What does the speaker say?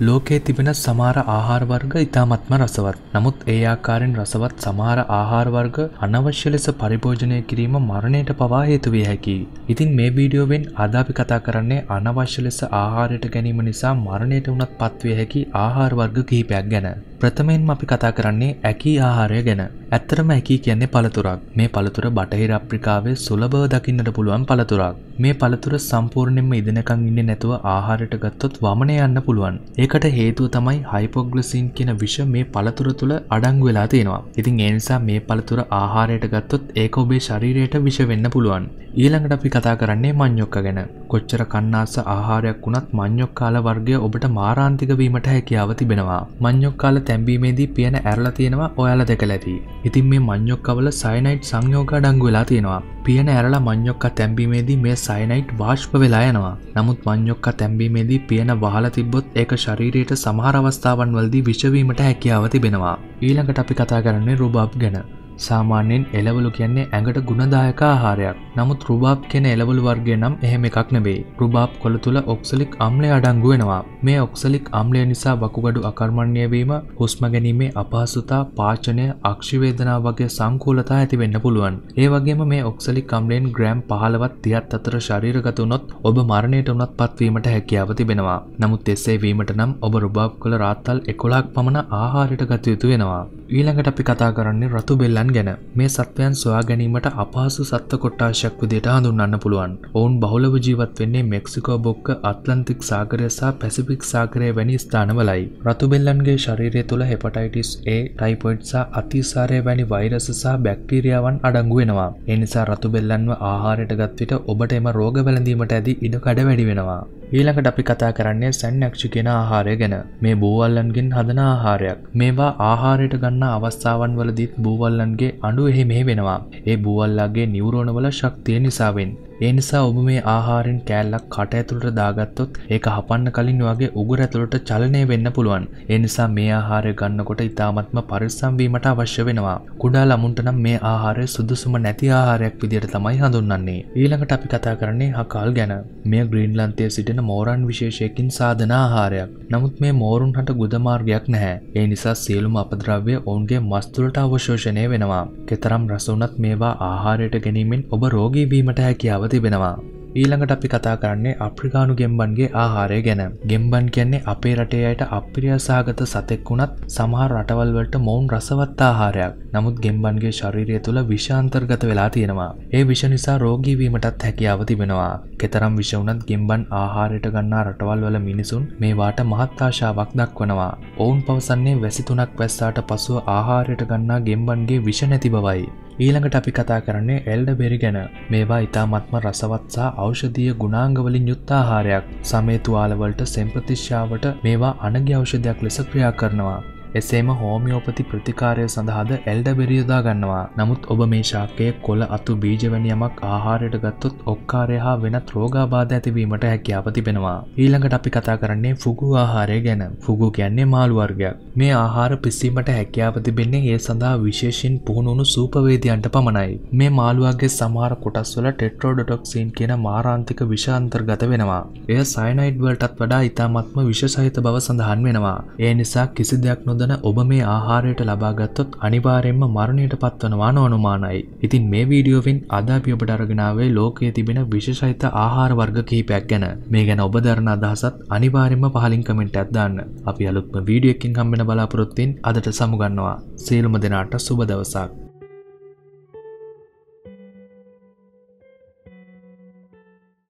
ලෝකයේ තිබෙන සමහර ආහාර වර්ග ඉතාමත්ම රසවත්. නමුත් ඒ ආකාරයෙන් රසවත් සමහර ආහාර වර්ග අනවශ්‍ය ලෙස පරිභෝජනය කිරීම මරණයට පවා හේතු විය හැකියි. ඉතින් මේ වීඩියෝවෙන් අද අපි කතා කරන්නේ අනවශ්‍ය ලෙස ආහාරයට ගැනීම නිසා මරණයට වුණත් පත්විය හැකි ආහාර වර්ග කිහිපයක් ගැන. ප්‍රථමයෙන්ම අපි කතා කරන්නේ ඇකී ආහාරය ගැන. ඇත්තරම ඇකී කියන්නේ පළතුරක්. මේ පළතුර බටහිර අප්‍රිකාවේ සුලභව දකින්නට පුළුවන් පළතුරක්. මේ පළතුර සම්පූර්ණයෙන්ම ඉදනකම් ඉන්නේ නැතුව ආහාරයට ගත්තොත් වමනය යන්න පුළුවන්. ඒකට හේතුව තමයි හයිපොග්ලසින් කියන විෂ මේ පළතුර තුළ අඩංගු වෙලා තියෙනවා. ඉතින් ඒ නිසා මේ පළතුර ආහාරයට ගත්තොත් ඒක ඔබේ ශරීරයට විෂ වෙන්න පුළුවන්. ඊළඟට අපි කතා කරන්නේ මඤ්ඤොක්ක ගැන. කොච්චර කන්නාස ආහාරයක් වුණත් මඤ්ඤොක්කාල වර්ගය ඔබට මාරාන්තික වීමට හැකියාව තිබෙනවා. මඤ්ඤොක්කාල තැම්බීමේදී පියන ඇරලා තියෙනවා ඔයාලා දැකලා ඇති. ඉතින් මේ මඤ්ඤොක්කවල සයනයිඩ් සංයෝග අඩංගු වෙලා තියෙනවා. පියන ඇරලා මඤ්ඤොක්ක තැම්බීමේදී මේ සයනයිඩ් වාෂ්ප වෙලා යනවා. නමුත් මඤ්ඤොක්ක තැම්බීමේදී පියන වහලා තිබ්බොත් ඒක ශරීරයට සමහර අවස්ථාවන් වලදී විෂ වීමට හැකියාව තිබෙනවා. ඊළඟට අපි කතා කරන්නේ රුබාබ් ගැන. සාමාන්‍යයෙන් එලවලු කියන්නේ ඇඟට ගුණදායක ආහාරයක්. නමුත් රුබාබ් කියන එලවලු වර්ගය නම් එහෙම එකක් නෙවෙයි. රුබාබ් කොළ තුල ඔක්සලික් අම්ලය අඩංගු වෙනවා. මේ ඔක්සලික් අම්ලය නිසා වකුගඩු අකර්මණ්‍ය වීම, හුස්ම ගැනීමේ අපහසුතා, පාචනය, අක්ෂි වේදනාව වගේ සංකූලතා ඇති වෙන්න පුළුවන්. ඒ වගේම මේ ඔක්සලික් අම්ලයෙන් ග්‍රෑම් 15වත් 30ත් අතර ශරීරගත වුණොත් ඔබ මරණයට උනත් පත්වීමට හැකියාව තිබෙනවා. නමුත් එසේ වීමට නම් ඔබ රුබාබ් කොළ රාත්තල් 11ක් පමණ ආහාරයට ගත යුතු වෙනවා. ඊළඟට අපි කතා කරන්නේ රතු බෙල්ලන් ගැන මේ සත්වයන් සොයා ගැනීමට අපහසු සත්ව කොට්ටාශයක් විදියට හඳුන්වන්න පුළුවන්. ඔවුන් බහුලව ජීවත් වෙන්නේ මෙක්සිකෝ බොක්ක අත්ලන්තික් සාගරය සහ පැසිෆික් සාගරය වැනි ස්ථානවලයි. රතු බෙල්ලන්ගේ ශරීරය තුළ හෙපටයිටිස් A, ටයිපොයිඩ් සහ අතිසාරය වැනි වෛරස සහ බැක්ටීරියාවන් අඩංගු වෙනවා. ඒ නිසා රතු බෙල්ලන්ව ආහාරයට ගත් විට ඔබට එම රෝග වැළඳීමට ඇති ඉඩකඩ වැඩි වෙනවා. ඊළඟට අපි කතා කරන්නේ සැන්නක්ෂි කියන ආහාරය ගැන. මේ බූවල්ලන්ගෙන් හදන ආහාරයක්. මේවා ආහාරයට ගන්න අවස්ථාවන් වලදීත් බූවල්ලන්ගේ අඩු එහෙ මෙහෙ වෙනවා. ඒ බූවල්ලාගේ නිවරෝණවල ශක්තිය නිසාවෙන්. ඒ නිසා ඔබ මේ ආහාරෙන් කෑල්ලක් කට ඇතුළට දාගත්තොත් ඒක හපන්න කලින් වගේ උගුර ඇතුළට චලනය වෙන්න පුළුවන්. ඒ නිසා මේ ආහාරය ගන්නකොට ඉතාමත්ම පරිස්සම් වීමට අවශ්‍ය වෙනවා. කුඩා ළමුන්ට නම් මේ ආහාරය සුදුසුම නැති ආහාරයක් විදියට තමයි හඳුන්වන්නේ. ඊළඟට අපි කතා කරන්නේ හකල් ගැන. මෙය ග්‍රීන්ලන්තයේ සිටින මෝරන් විශේෂයකින් සාධන ආහාරයක්. නමුත් මේ මෝරුන් හට ගුද මාර්ගයක් නැහැ. ඒ නිසා සියලුම අපද්‍රව්‍ය ඔවුන්ගේ මස් තුළට අවශෝෂණය වෙනවා. කෙතරම් රස වුණත් මේවා ආහාරයට ගැනීමෙන් ඔබ රෝගී වීමට හැකියාව තිබෙනවා. ඊළඟට අපි කතා කරන්නේ අප්‍රිකානු ගෙම්බන්ගේ ආහාරය ගැන. ගෙම්බන් කියන්නේ අපේ රටේ අයට අප්‍රියසාගත සතෙක් වුණත් සමහර රටවල් වලට මොවුන් රසවත් ආහාරයක්. නමුත් ගෙම්බන්ගේ ශරීරය තුළ විෂ අන්තර්ගත වෙලා තියෙනවා. ඒ විෂ නිසා රෝගී වීමටත් හැකියාව තිබෙනවා. කෙතරම් විෂ වුණත් ගෙම්බන් ආහාරයට ගන්නා රටවල් වල මිනිසුන් මේවාට මහත් ආශාවක් දක්වනවා. ඔවුන් පවසන්නේ වැසි තුනක් වැස්සාට පසුව ආහාරයට ගන්නා ගෙම්බන්ගේ විෂ නැති බවයි. ඊළඟට අපි කතා කරන්නේ එල්ඩ බෙරි ගැන. මේවා ඉතාමත්ම රසවත් සහ ඖෂධීය ගුණාංගවලින් යුක්ත ආහාරයක්. සමේතුවාලවලට සෙම්ප්‍රතිශ්‍යාවට මේවා අනගි ඖෂධයක් ලෙස ක්‍රියා කරනවා. එසේම හෝමියෝපති ප්‍රතිකාරය සඳහාද එල්ඩබෙරි යොදා ගන්නවා. නමුත් ඔබ මේ ශාකයේ කොළ අතු බීජ වැනි යමක් ආහාරයට ගත්තොත් ඔක්කාරය හා වෙනත් රෝගාබාධ ඇතිවීමට හැකියාව තිබෙනවා. ඊළඟට අපි කතා කරන්නේ ෆුගු ආහාරය ගැන. ෆුගු කියන්නේ මාළු වර්ගයක්. මේ ආහාර පිස්සීමට හැකියාව තිබෙන්නේ ඒ සඳහා විශේෂයෙන් පුහුණුණු සූපවේදියන්ට පමණයි. මේ මාළුවාගේ සමහර කොටස් වල ටෙට්‍රෝඩොටොක්සින් කියන මාරාන්තික විෂ අන්තර්ගත වෙනවා. එය සයනයිඩ් වලටත් වඩා ඉතාමත්ම විෂ සහිත බව සඳහන් වෙනවා. ඒ නිසා කිසි දෙයක් නොද නොදන ඔබ මේ ආහාරයට ලබාගත්තොත් අනිවාර්යෙන්ම මරණයට පත්වනවා නොඅනුමානයි. ඉතින් මේ වීඩියෝවෙන් අද අපි ඔබට අරගෙනාවේ ලෝකයේ තිබෙන විශේෂයිත ආහාර වර්ග කිහිපයක් ගැන. මේ ගැන ඔබ දරන අදහසත් අනිවාර්යෙන්ම පහලින් කමෙන්ට් එකක් දාන්න. අපි අලුත්ම වීඩියෝ එකකින් හම්බෙන බලාපොරොත්තුෙන් අදට සමුගන්නවා. සියලුම දෙනාට සුබ දවසක්.